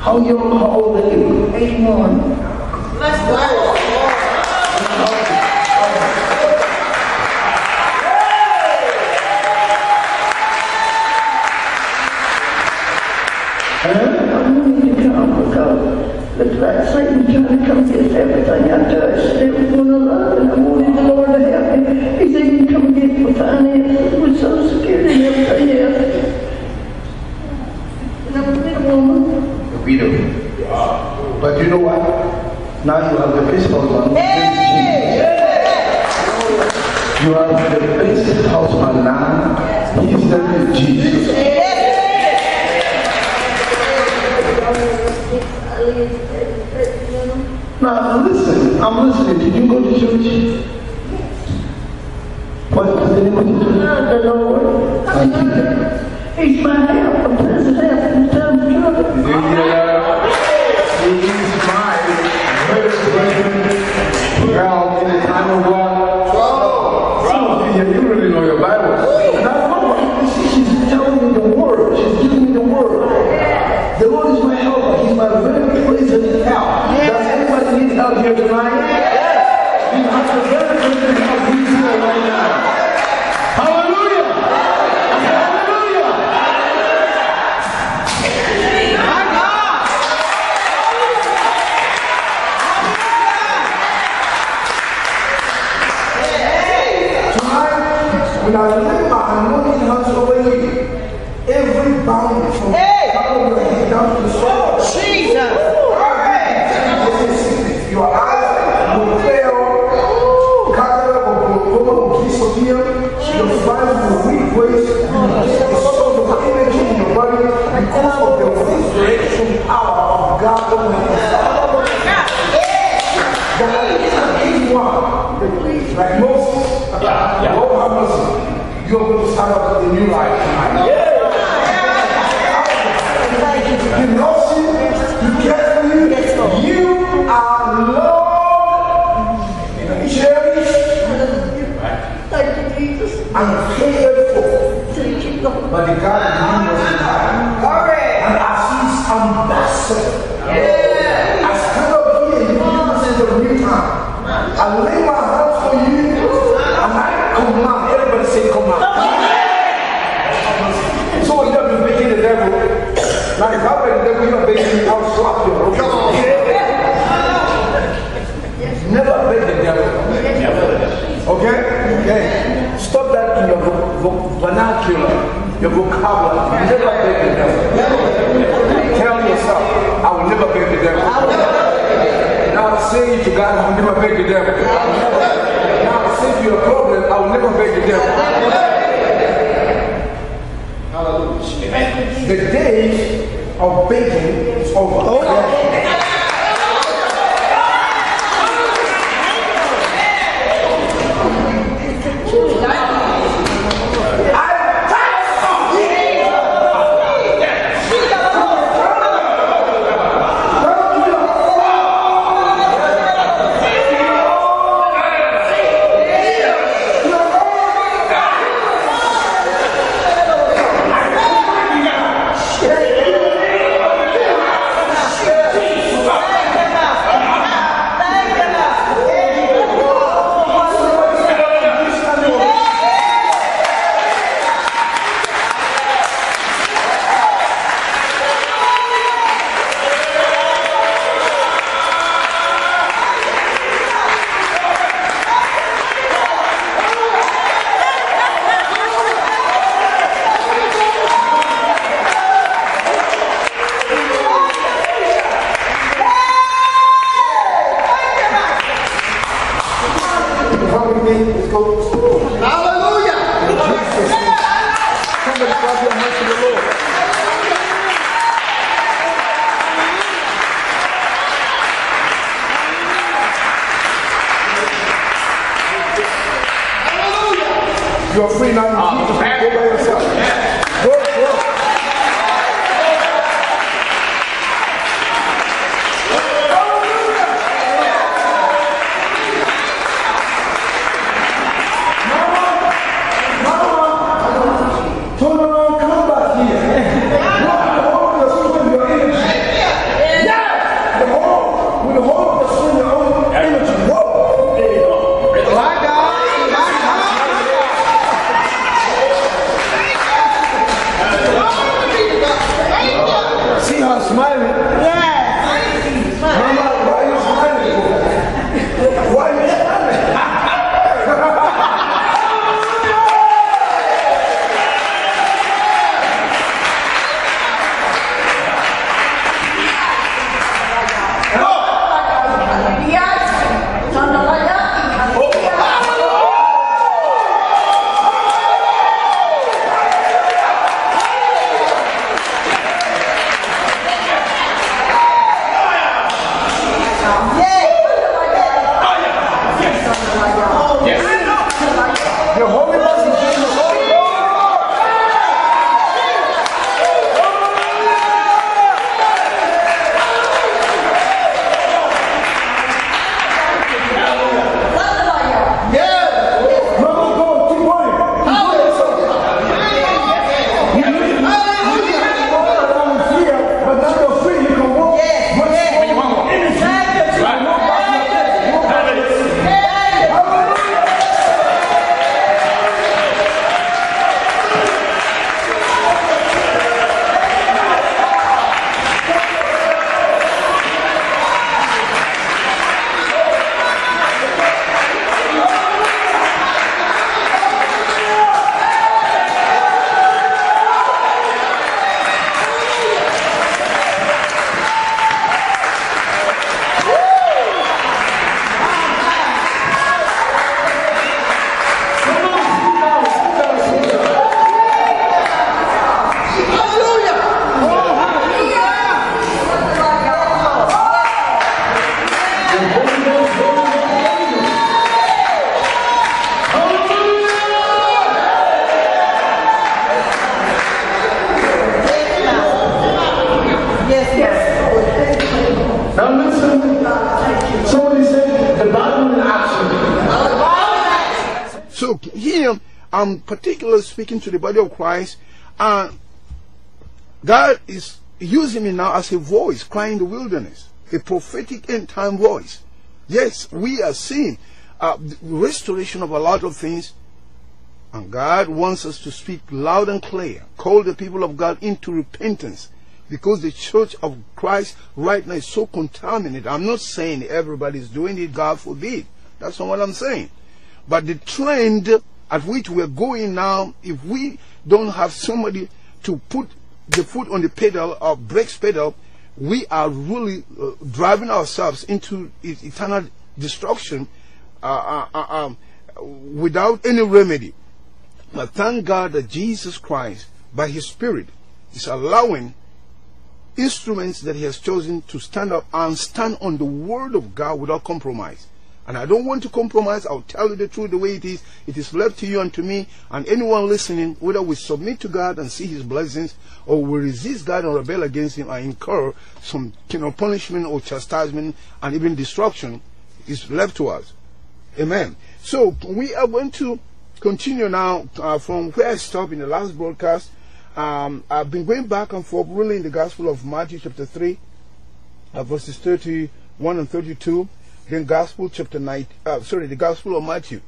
How young, how old are you? 81. Let's go. Huh? I wanted to come because looks like Satan trying to come against everything I touched. It was one of love, and I wanted the Lord to help me. He's even come against my finances with Social Security and everything else. And I'm a good woman. A widow. But you know what? Now you have the principal one. You have the basic houseman now. He's serving Jesus. Now listen, I'm listening. Did you go to church? What was the name of the? Love the Lord. Thank you. He's my help. I'm present help in time He's here right now. Hallelujah. Hallelujah. Tonight, when I lay my anointing hands over you, every bound from Hey! the top of your head down to the sole of your Jesus. feet, your eyes will fail, cataract will glaucoma will disappear, your spine will weak waste, you will get the source of energy in your body because of the resurrection power of God on the inside. But anyone, like Moses, Lord have mercy, you're going to start out a new life tonight. He loves you, for you, you are loved, cherished, Thank you, Jesus. and cared for Thank you, Lord. by the God that you was in heaven. And as his ambassador, I stand up here and you listen to the new time. I lay my hands for you and I command. Everybody say command. So you have been begging the devil. Now if I were the devil, you are begging me, I'll slap you. Okay? Come on. Never beg the devil. Okay? Okay. Stop that in your vo- vo- vernacular, your vocabulary. You Never beg the devil. Tell yourself, I will never beg the devil. Now say it to God, I will never beg the devil. Now say to your problem, I will never beg the devil. Hallelujah. The days of begging is over. I'm I'm particularly speaking to the body of Christ, and God is using me now as a voice crying in the wilderness, a prophetic end time voice. Yes, we are seeing uh, restoration of a lot of things, and God wants us to speak loud and clear, call the people of God into repentance. Because the church of Christ right now is so contaminated. I'm not saying everybody's doing it, God forbid. That's not what I'm saying. But the trend at which we're going now, if we don't have somebody to put the foot on the pedal or brakes pedal, we are really uh, driving ourselves into eternal destruction uh, uh, uh, um, without any remedy. But thank God that Jesus Christ, by His Spirit, is allowing instruments that He has chosen to stand up and stand on the Word of God without compromise. And I don't want to compromise. I'll tell you the truth the way it is. It is left to you and to me and anyone listening, whether we submit to God and see His blessings or we resist God and rebel against Him and incur some you know, punishment or chastisement and even destruction is left to us. Amen. So we are going to continue now uh, from where I stopped in the last broadcast. Um, I've been going back and forth really in the Gospel of Matthew chapter 3, uh, verses 31 and 32. Then Gospel chapter 9, uh, sorry, the Gospel of Matthew.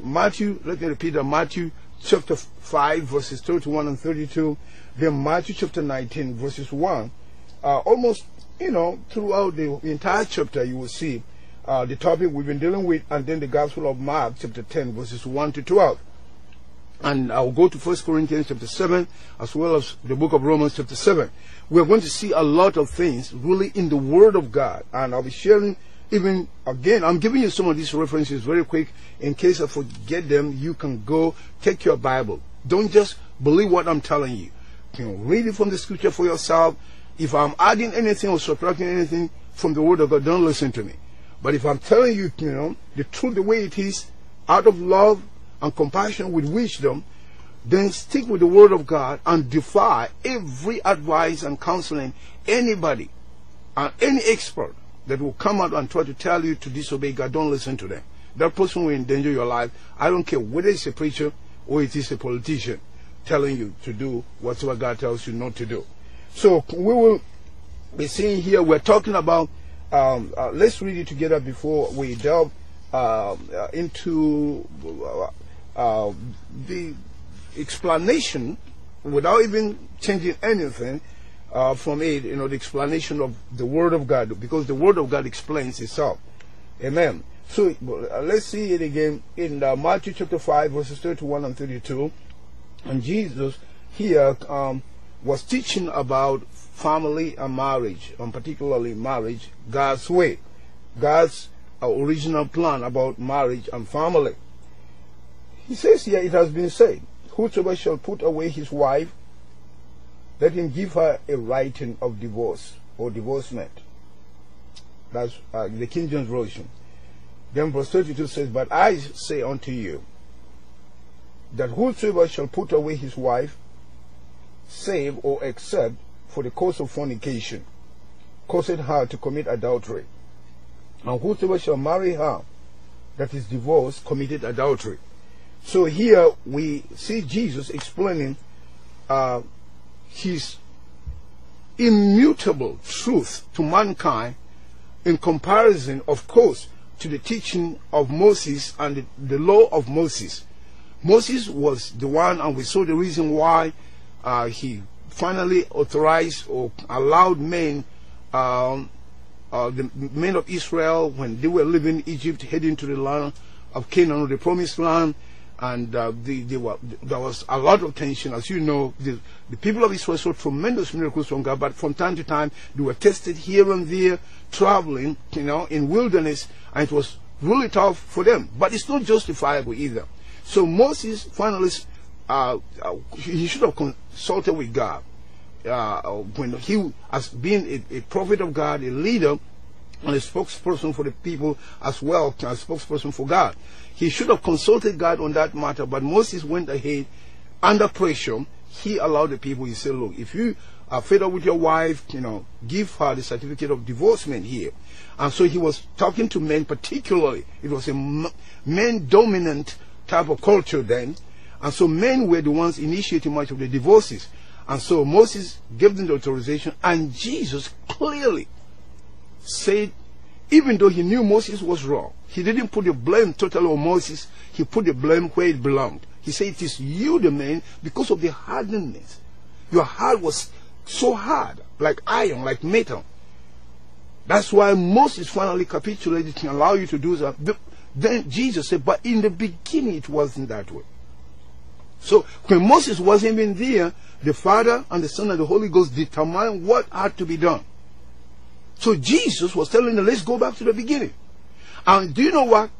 Matthew, let me repeat that, Matthew chapter 5, verses 31 and 32. Then Matthew chapter 19, verses 1. Uh, almost, you know, throughout the entire chapter, you will see uh, the topic we've been dealing with, and then the Gospel of Mark chapter 10, verses 1 to 12 and I'll go to First Corinthians chapter 7 as well as the book of Romans chapter 7. We're going to see a lot of things really in the Word of God, and I'll be sharing even again. I'm giving you some of these references very quick in case I forget them. You can go take your Bible. Don't just believe what I'm telling you. You know, read it from the Scripture for yourself. If I'm adding anything or subtracting anything from the Word of God, don't listen to me. But if I'm telling you, you know, the truth the way it is, out of love and compassion with wisdom, then stick with the word of God and defy every advice and counseling anybody and any expert that will come out and try to tell you to disobey God. Don't listen to them. That person will endanger your life. I don't care whether it's a preacher or it is a politician telling you to do whatever God tells you not to do. So we will be seeing here, we're talking about, um, uh, let's read it together before we delve uh, uh, into uh, uh, the explanation without even changing anything uh, from it, you know, the explanation of the Word of God, because the Word of God explains itself. Amen. So uh, let's see it again in uh, Matthew chapter 5, verses 31 and 32. And Jesus here um, was teaching about family and marriage, and particularly marriage, God's way, God's uh, original plan about marriage and family. He says here, it has been said, Whosoever shall put away his wife, let him give her a writing of divorce or divorcement. That's uh, the King James Version. Then verse 32 says, But I say unto you, that whosoever shall put away his wife, save or except for the cause of fornication, causeth her to commit adultery. And whosoever shall marry her that is divorced committed adultery. So here we see Jesus explaining uh, his immutable truth to mankind in comparison, of course, to the teaching of Moses and the, the law of Moses. Moses was the one, and we saw the reason why uh, he finally authorized or allowed men, um, uh, the men of Israel, when they were leaving Egypt, heading to the land of Canaan, the promised land, and uh, the, they were, there was a lot of tension. As you know, the, the people of Israel saw tremendous miracles from God, but from time to time they were tested here and there, traveling, you know, in wilderness, and it was really tough for them. But it's not justifiable either. So Moses finally, uh, uh, he should have consulted with God. Uh, when he, as being a, a prophet of God, a leader, and a spokesperson for the people as well, a spokesperson for God. He should have consulted God on that matter, but Moses went ahead under pressure. He allowed the people, he said, Look, if you are fed up with your wife, you know, give her the certificate of divorcement here. And so he was talking to men particularly. It was a men dominant type of culture then. And so men were the ones initiating much of the divorces. And so Moses gave them the authorization, and Jesus clearly said, even though he knew Moses was wrong, he didn't put the blame totally on Moses, he put the blame where it belonged. He said, It is you, the man, because of the hardness. Your heart was so hard, like iron, like metal. That's why Moses finally capitulated to allow you to do that. Then Jesus said, But in the beginning, it wasn't that way. So when Moses wasn't even there, the Father and the Son and the Holy Ghost determined what had to be done. So Jesus was telling them, let's go back to the beginning. And do you know what?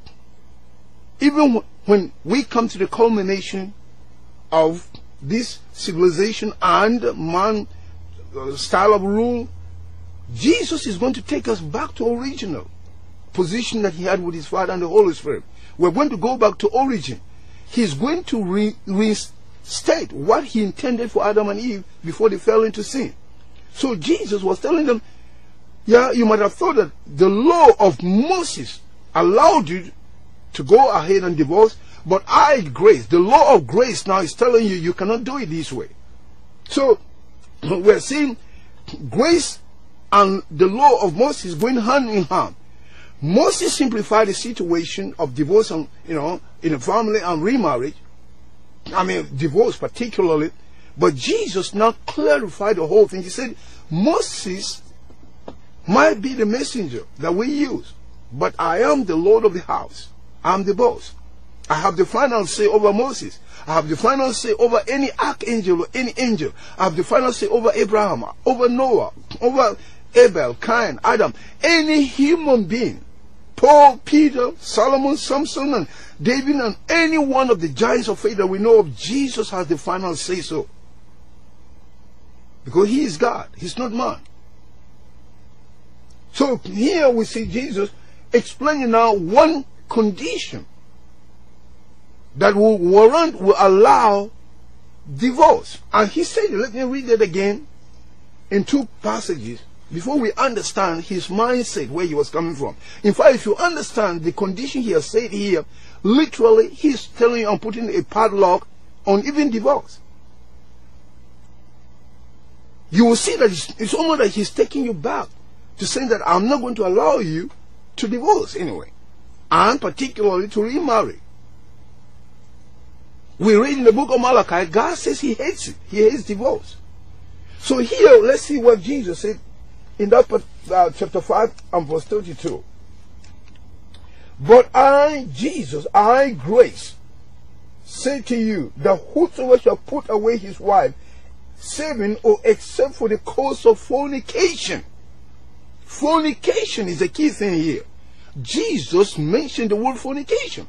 Even when we come to the culmination of this civilization and man uh, style of rule, Jesus is going to take us back to original position that he had with his Father and the Holy Spirit. We're going to go back to origin. He's going to re reinstate what he intended for Adam and Eve before they fell into sin. So Jesus was telling them, yeah, you might have thought that the law of Moses allowed you to go ahead and divorce, but I, grace, the law of grace now is telling you you cannot do it this way. So we're seeing grace and the law of Moses going hand in hand. Moses simplified the situation of divorce and you know in a family and remarriage. I mean divorce particularly, but Jesus now clarified the whole thing. He said Moses might be the messenger that we use, but I am the Lord of the house. I'm the boss. I have the final say over Moses. I have the final say over any archangel or any angel. I have the final say over Abraham, over Noah, over Abel, Cain, Adam, any human being. Paul, Peter, Solomon, Samson, and David, and any one of the giants of faith that we know of, Jesus has the final say so. Because he is God, he's not man. So here we see Jesus explaining now one condition that will warrant, will allow divorce. And he said, let me read it again in two passages before we understand his mindset, where he was coming from. In fact, if you understand the condition he has said here, literally he's telling you I'm putting a padlock on even divorce. You will see that it's, it's almost like he's taking you back to saying that I'm not going to allow you to divorce anyway, and particularly to remarry. We read in the book of Malachi, God says he hates it. He hates divorce. So here, let's see what Jesus said in that uh, chapter 5 and verse 32. But I, Jesus, I, grace, say to you that whosoever shall put away his wife, saving or except for the cause of fornication. Fornication is a key thing here. Jesus mentioned the word fornication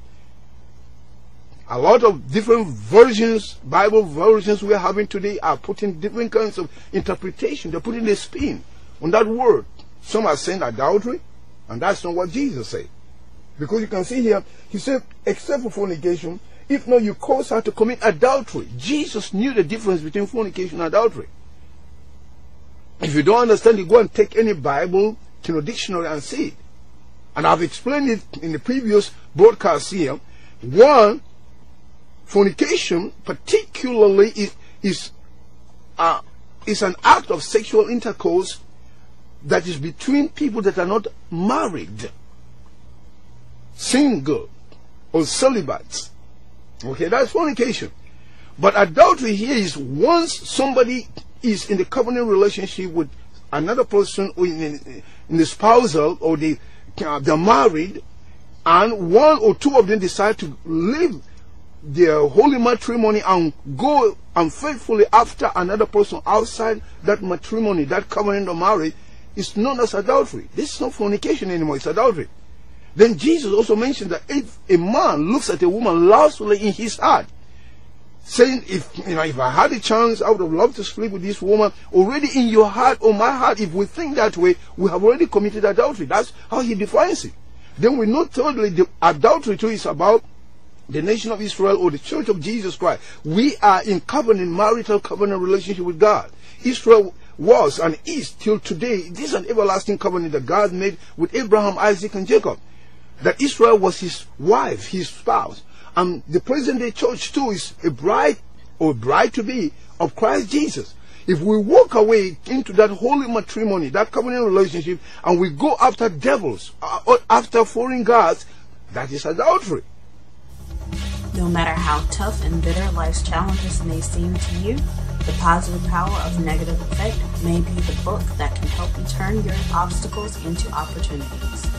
a lot of different versions, Bible versions we're having today are putting different kinds of interpretation. They're putting a spin on that word. Some are saying adultery, and that's not what Jesus said. Because you can see here, he said, except for fornication, if not, you cause her to commit adultery. Jesus knew the difference between fornication and adultery. If you don't understand, you go and take any Bible, you know, dictionary and see it. And I've explained it in the previous broadcast here. One, fornication particularly is is, uh, is an act of sexual intercourse that is between people that are not married single or celibates okay that's fornication but adultery here is once somebody is in the covenant relationship with another person in, in the spousal or the uh, they're married and one or two of them decide to live their holy matrimony and go unfaithfully after another person outside that matrimony, that covenant of marriage, is known as adultery. This is not fornication anymore, it's adultery. Then Jesus also mentioned that if a man looks at a woman lustfully in his heart, saying, if you know, if I had a chance, I would have loved to sleep with this woman. Already in your heart or my heart, if we think that way, we have already committed adultery. That's how he defines it. Then we know totally the adultery too is about the nation of Israel or the church of Jesus Christ, we are in covenant, marital covenant relationship with God. Israel was and is till today. This is an everlasting covenant that God made with Abraham, Isaac, and Jacob. That Israel was his wife, his spouse. And the present day church too is a bride or bride to be of Christ Jesus. If we walk away into that holy matrimony, that covenant relationship, and we go after devils, uh, after foreign gods, that is adultery. No matter how tough and bitter life's challenges may seem to you, the positive power of negative effect may be the book that can help you turn your obstacles into opportunities.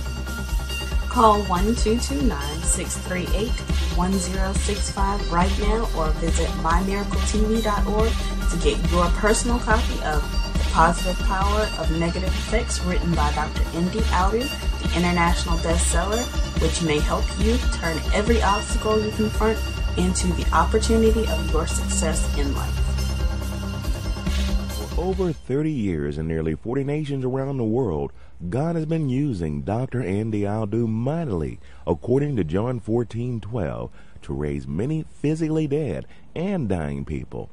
Call 1-229-638-1065 right now or visit mymiracletv.org to get your personal copy of The Positive Power of Negative Effects written by Dr. N. D. Audu, the international bestseller, which may help you turn every obstacle you confront into the opportunity of your success in life. Over 30 years in nearly 40 nations around the world, God has been using Dr. N. D. Audu mightily, according to John 14:12, to raise many physically dead and dying people,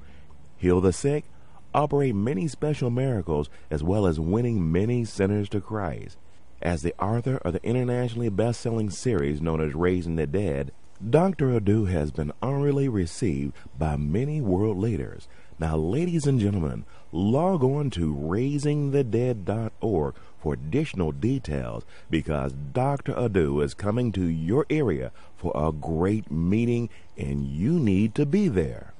heal the sick, operate many special miracles, as well as winning many sinners to Christ. As the author of the internationally best-selling series known as Raising the Dead, Dr. Audu has been honorably received by many world leaders. Now, ladies and gentlemen, log on to raisingthedead.org for additional details because Dr. Audu is coming to your area for a great meeting and you need to be there.